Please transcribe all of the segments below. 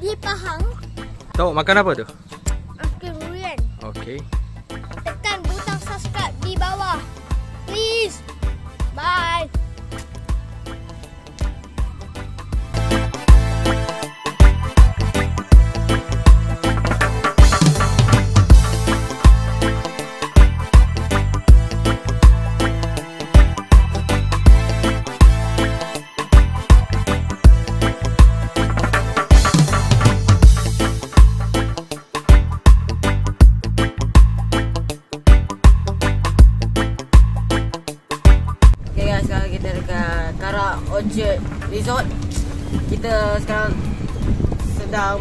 di Pahang. Tahu makan apa tu? Makan durian. Okey. Tekan butang subscribe di bawah. Please. Bye.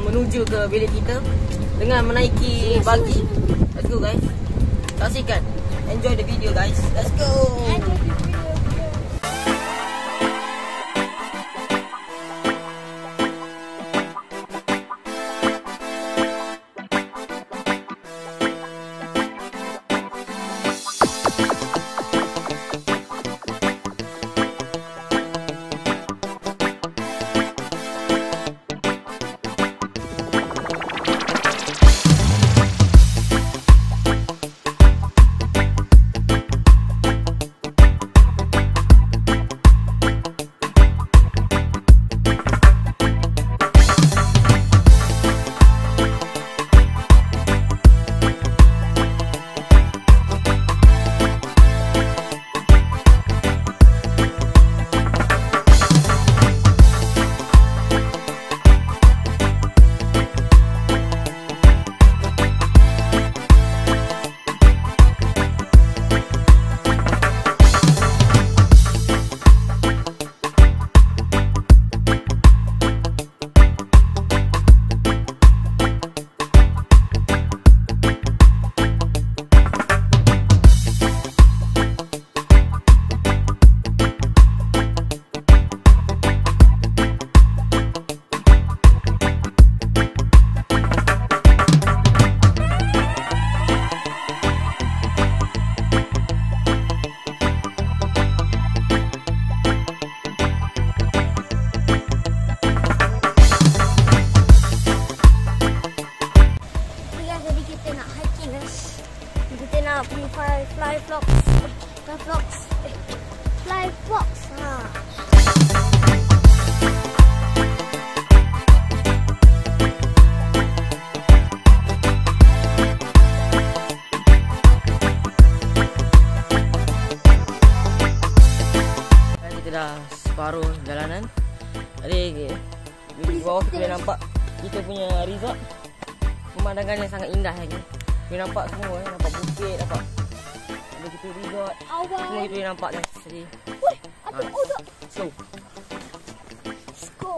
Menuju ke bilik kita Dengan menaiki bagi Let's go guys. Saksikan. Enjoy the video guys. Let's go kita nak hiking guys. Kita nak pergi fly, fly. Eh, Fly vlogs. Eh, fly vlogs. Ha. Separuh jalanan Jadi Di bawah kita nampak Kita punya resort Pemandangan yang sangat indah lagi Boleh nampak semua eh. Nampak bukit Nampak Ada kita resort Semua Awan. kita boleh nampak guys Jadi Weh, ada Ah. odok. So Let's go.